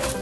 you